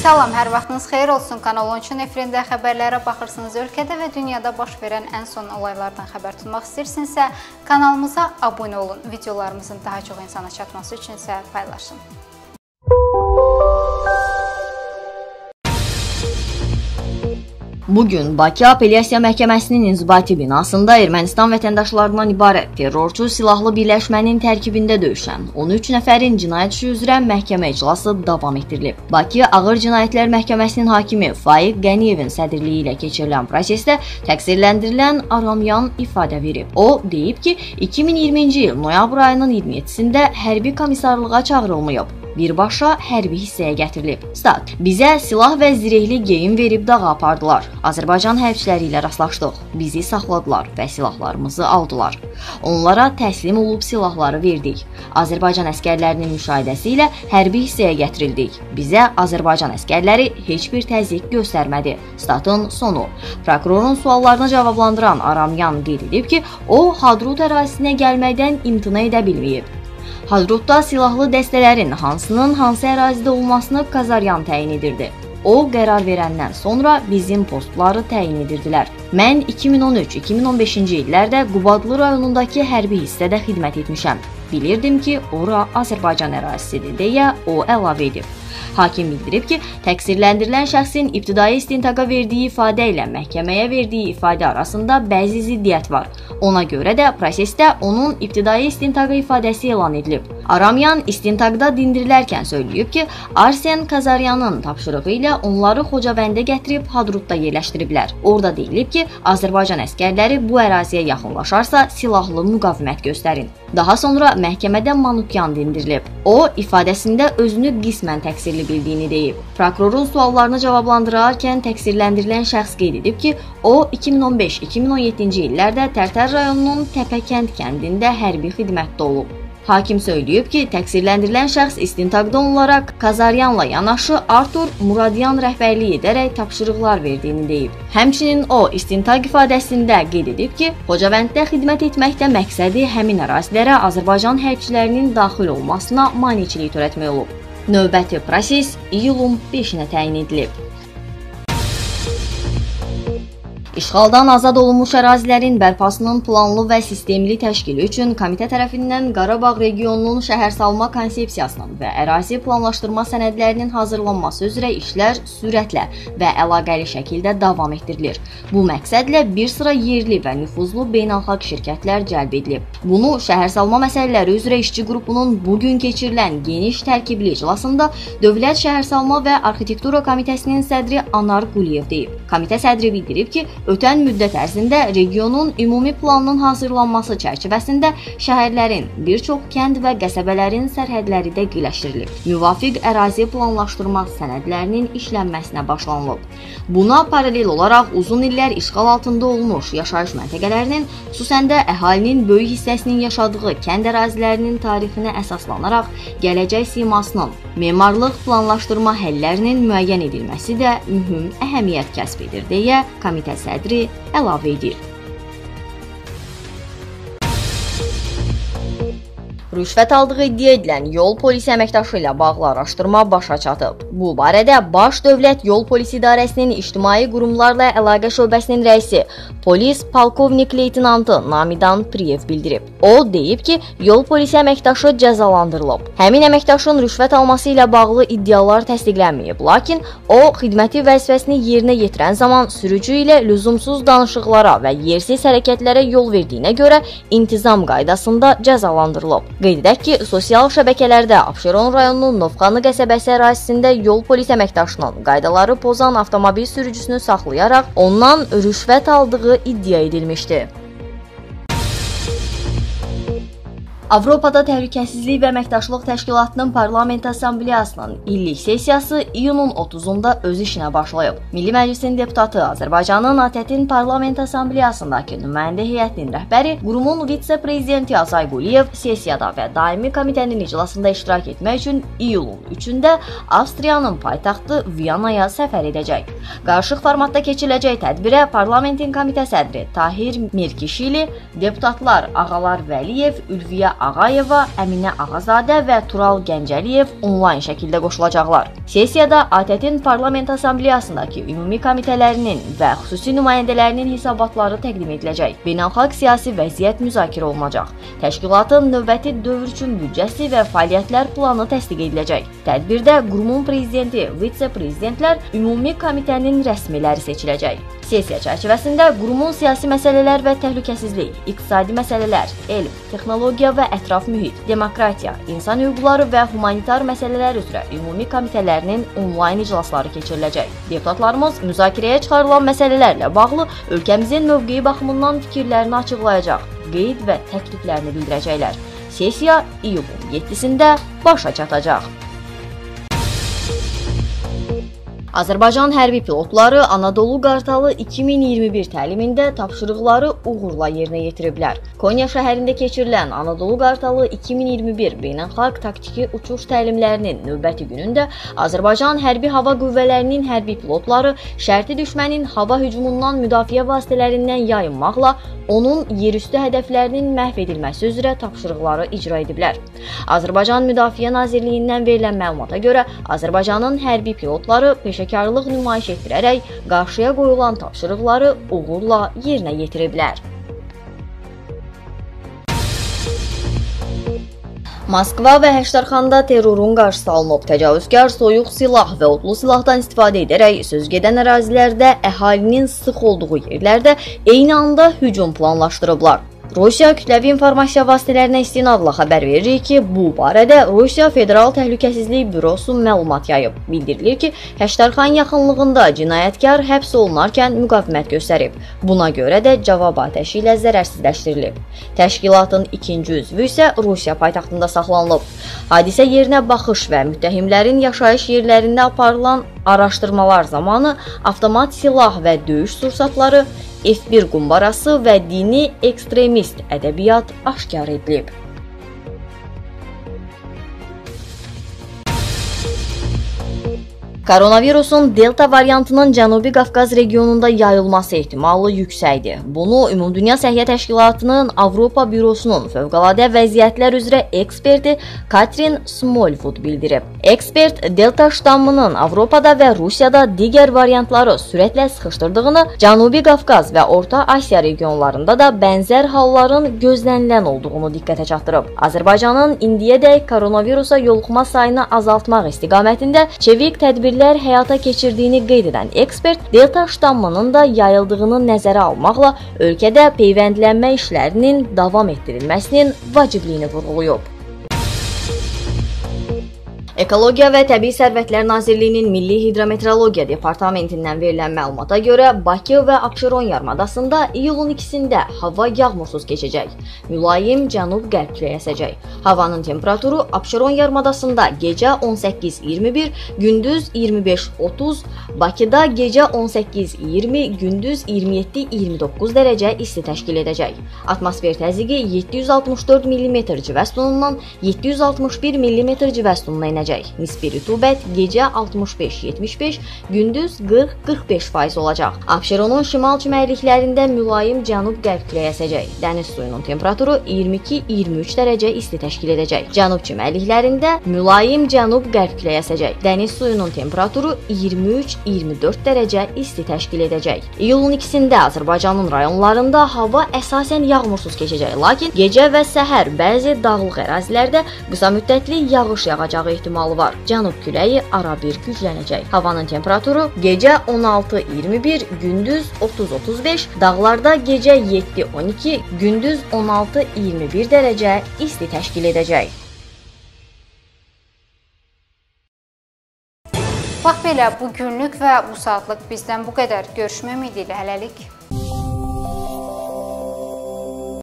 Salam, hər vaxtınız xeyir olsun. Kanal 13-ün efirində xəbərlərə baxırsınız. Ölkədə və dünyada baş verən ən son olaylardan xəbər tutmaq istəyirsinizsə, kanalımıza abunə olun. Videolarımızın daha çox insana çatması üçün isə paylaşın. Bu gün Bakı Apellyasiya Məhkəməsinin inzibati binasında Ermənistan vətəndaşlarından ibarət terrorçu silahlı birləşmənin tərkibində döyüşən 13 nəfərin cinayət işi üzrə məhkəmə iclası davam etdirilib. Bakı Ağır Cinayətlər Məhkəməsinin hakimi Faiq Qəniyevin sədrliyi ilə keçirilən prosesdə təqsirləndirilən Aramyan ifadə verib. O deyib ki, 2020-ci il noyabr ayının 27-sində hərbi komissarlığa çağırılmayıb birbaşa hərbi hissəyə gətirilib. Stat: Bizə silah və zirehli geyim verib dağa apardılar. Azərbaycan hərbçiləri ilə rastlaşdıq. Bizi saxladılar və silahlarımızı aldılar. Onlara təslim olub silahları verdik. Azərbaycan əskərlərinin müşahidəsi ilə hərbi hissəyə gətirildik. Bizə Azərbaycan əskərləri heç bir təzyiq göstərmədi. Statın sonu. Prokurorun suallarını cavablandıran Aramyan qeyd edib ki, o Hadrut ərazisinə gəlməkdən imtina edə bilməyib. Hadrutda silahlı dəstələrin hansının hansı ərazidə olmasını Kazaryan təyin edirdi. O qərar verəndən sonra bizim postları təyin edirdilər. Mən 2013-2015-ci illərdə Qubadlı rayonundakı hərbi hissədə xidmət etmişəm. Bilirdim ki, ora Azərbaycan ərazisidir deyə o əlavə edib. Hakim bildirib ki, təqsirləndirilən şəxsin ibtidai istintaqa verdiyi ifadə ilə məhkəməyə verdiyi ifadə arasında bəzi ziddiyyət var. Ona görə də prosesdə onun ibtidai istintaqa ifadəsi elan edilib. Aramyan istintaqda dindirilərkən söyləyib ki, Arsen Kazaryanın tapşırığı ilə onları Xocavəndə gətirib Hadrutda yerləşdiriblər. Orada deyilib ki, Azərbaycan əskərləri bu əraziyə yaxınlaşarsa silahlı müqavimət göstərin. Daha sonra məhkəmədə Manukyan dindirilib. O ifadəsində özünü qismən təqsirli bildiyini deyib. Prokurorun suallarını cavablandırarkən təqsirləndirilən şəxs qeyd edib ki, o 2015-2017-ci illərdə Tərtər rayonunun Təpəkənd kəndində hərbi xidmətdə olub. Hakim söyləyib ki, təqsirləndirilən şəxs istintaqda onlara Kazaryanla yanaşı Artur Muradyan rəhbərlik edərək tapşırıqlar verdiyini deyib. Həmçinin o istintaq ifadəsində qeyd edib ki, Xocavənddə xidmət etməkdə məqsədi həmin ərazilərə Azərbaycan hərbçilərinin daxil olmasına maneçilik törətmək olub. Növbəti proses iyulun 5-nə təyin edilib. İşğaldan azad olunmuş ərazilərin bərpasının planlı və sistemli təşkili üçün komitə tərəfindən Qarabağ regionunun şəhərsalma konsepsiyasının və ərazi planlaşdırma sənədlərinin hazırlanması üzrə işlər sürətlə və əlaqəli şəkildə davam etdirilir. Bu məqsədlə bir sıra yerli və nüfuzlu beynəlxalq şirkətlər cəlb edilib. Bunu şəhərsalma məsələləri üzrə işçi qrupunun bu gün keçirilən geniş tərkibli iclasında Dövlət Şəhərsalma və Arxitektura Komitəsinin sədri Anar Quliyev deyib. Komitə sədri bildirib ki, ötən müddət ərzində regionun ümumi planının hazırlanması çərçivəsində şəhərlərin, bir çox kənd və qəsəbələrin sərhədləri dəqiqləşdirilib. Müvafiq ərazi planlaşdırma sənədlərinin işlənməsinə başlanılıb. Buna paralel olaraq uzun illər işğal altında olmuş yaşayış məntəqələrinin, xüsusən də əhalinin böyük hissəsinin yaşadığı kənd ərazilərinin tarixinə əsaslanaraq gələcək simasının, memarlıq planlaşdırma həllərinin müəyyən edilməsi də mühüm əhəmiyyət kəsb edir deyə komitə sədri əlavə edir. Rüşvət aldığı iddia edilən yol polisi əməkdaşı ilə bağlı araşdırma başa çatıb. Bu barədə Baş Dövlət Yol Polisi İdarəsinin İctimai Qurumlarla Əlaqə şöbəsinin rəisi polis polkovnik leytenantı Namidan Priyev bildirib. O deyib ki, yol polisi əməkdaşı cəzalandırılıb. Həmin əməkdaşın rüşvət alması ilə bağlı iddialar təsdiqlənməyib, lakin o xidməti vəzifəsini yerinə yetirən zaman sürücü ilə lüzumsuz danışıqlara və yersiz hərəkətlərə yol verdiyinə görə intizam qaydasında cəzalandırılıb. Qeyd edək ki, sosial şəbəkələrdə Abşeron rayonunun Novxanı qəsəbəsi ərazisində yol polis əməkdaşının qaydaları pozan avtomobil sürücüsünü saxlayaraq ondan rüşvət aldığı iddia edilmişdi. Avropada Təhlükəsizlik və Əməkdaşlıq Təşkilatının Parlament Assambleyasının illik sessiyası iyunun 30-da öz işinə başlayıb. Milli Məclisin deputatı Azərbaycanın ATƏT-in Parlament Assambleyasındakı nümayəndə heyətinin rəhbəri, qurumun vitse-prezidenti Azay Quliyev sessiyada və daimi komitənin iclasında iştirak etmək üçün iyulun 3-də Avstriyanın paytaxtı Viyanaya səfər edəcək. Qarışıq formatda keçiriləcək tədbirə parlamentin komitə sədri Tahir Mirkişili, deputatlar Ağalar Vəliyev, Ülviyə Ağayeva, Əminə Ağazadə və Tural Gəncəliyev onlayn şəkildə qoşulacaqlar. Sessiyada ATƏT-in Parlament Assambleyasındakı ümumi komitələrinin və xüsusi nümayəndələrinin hesabatları təqdim ediləcək. Beynəlxalq siyasi vəziyyət müzakirə olunacaq. Təşkilatın növbəti dövr üçün büdcəsi və fəaliyyətlər planı təsdiq ediləcək. Tədbirdə qurumun prezidenti, vitse-prezidentlər, ümumi komitənin rəsmiləri seçiləcək. Sessiya çərçivəsində qurumun siyasi məsələlər və təhlükəsizlik, iqtisadi məsələlər, elm, texnologiya və ətraf mühit, demokratiya, insan hüquqları və humanitar məsələlər üzrə ümumi komitələrinin onlayn iclasları keçiriləcək. Deputatlarımız müzakirəyə çıxarılan məsələlərlə bağlı ölkəmizin mövqeyi baxımından fikirlərini açıqlayacaq, qeyd və təkliflərini bildirəcəklər. Sessiya iyulun 7-sində başa çatacaq. Azərbaycan hərbi pilotları Anadolu Qartalı 2021 təlimində tapşırıqları uğurla yerinə yetiriblər. Konya şəhərində keçirilən Anadolu Qartalı 2021 beynəlxalq taktiki uçuş təlimlərinin növbəti günündə Azərbaycan hərbi hava qüvvələrinin hərbi pilotları şərti düşmənin hava hücumundan müdafiə vasitələrindən yayınmaqla onun yerüstü hədəflərinin məhv edilməsi üzrə tapşırıqları icra ediblər. Azərbaycan Müdafiə Nazirliyindən verilən məlumata görə Azərbaycanın hərbi pilotları peşə peşəkarlıq nümayiş etdirərək qarşıya qoyulan tapşırıqları uğurla yerinə yetiriblər. Moskva və Həştərxanda terrorun qarşısı alınıb. Təcavüzkar soyuq silah və odlu silahdan istifadə edərək sözgedən ərazilərdə əhalinin sıx olduğu yerlərdə eyni anda hücum planlaşdırıblar. Rusiya kütləvi informasiya vasitələrinə istinadla xəbər verir ki, bu barədə Rusiya Federal Təhlükəsizlik Bürosu məlumat yayıb. Bildirilir ki, Həştərxan yaxınlığında cinayətkar həbs olunarkən müqavimət göstərib. Buna görə də cavab atəşi ilə zərərsizləşdirilib. Təşkilatın ikinci üzvü isə Rusiya paytaxtında saxlanılıb. Hadisə yerinə baxış və müttəhimlərin yaşayış yerlərində aparılan araşdırmalar zamanı avtomat silah və döyüş sursatları F1 qumbarası və dini ekstremist ədəbiyyat aşkar edilib. Koronavirusun delta variantının Cənubi Qafqaz regionunda yayılması ehtimalı yüksəkdir. Bunu Ümumdünya Səhiyyə Təşkilatının Avropa Bürosunun fövqəladə vəziyyətlər üzrə eksperti Katrin Smolwood bildirib. Ekspert delta ştammının Avropada və Rusiyada digər variantları sürətlə sıxışdırdığını, Cənubi Qafqaz və Orta Asiya regionlarında da bənzər halların gözlənilən olduğunu diqqətə çatdırıb. Azərbaycanın indiyədək koronavirusa yoluxma sayını azaltmaq istiqamətində çevik tədbirlər tədbirlər həyata keçirdiyini qeyd edən ekspert delta ştammının da yayıldığını nəzərə almaqla ölkədə peyvəndlənmə işlərinin davam etdirilməsinin vacibliyini vurğulayıb. Ekologiya və Təbii Sərvətlər Nazirliyinin Milli Hidrometeorologiya Departamentindən verilən məlumata görə Bakı və Abşeron yarımadasında iyulun 2-sində hava yağmursuz keçəcək. Mülayim cənub-qərb küləyi əsəcək. Havanın temperaturu Abşeron yarımadasında gecə 18-21, gündüz 25-30, Bakıda gecə 18-20, gündüz 27-29 dərəcə isti təşkil edəcək. Atmosfer təzyiqi 764 mm civə sütunundan 761 mm civə sütununa enəcək edəcək. Nisbi rütubət gecə 65-75, gündüz 40-45% olacaq. Abşeronun şimal çimərliklərində mülayim cənub-qərb küləyi əsəcək. Dəniz suyunun temperaturu 22-23 dərəcə isti təşkil edəcək. Cənub çimərliklərində mülayim cənub-qərb küləyi əsəcək. Dəniz suyunun temperaturu 23-24 dərəcə isti təşkil edəcək. İyulun 2-sində Azərbaycanın rayonlarında hava əsasən yağmursuz keçəcək, lakin gecə və səhər bəzi dağlıq ərazilərdə qısa müddətli yağış yağacağı ehtimalı ehtimalı var. Cənub küləyi arabir güclənəcək. Havanın temperaturu gecə 16-21, gündüz 30-35, dağlarda gecə 7-12, gündüz 16-21 dərəcə isti təşkil edəcək. Bax belə bu günlük və bu saatlıq bizdən bu qədər. Görüşmək ümidi ilə hələlik.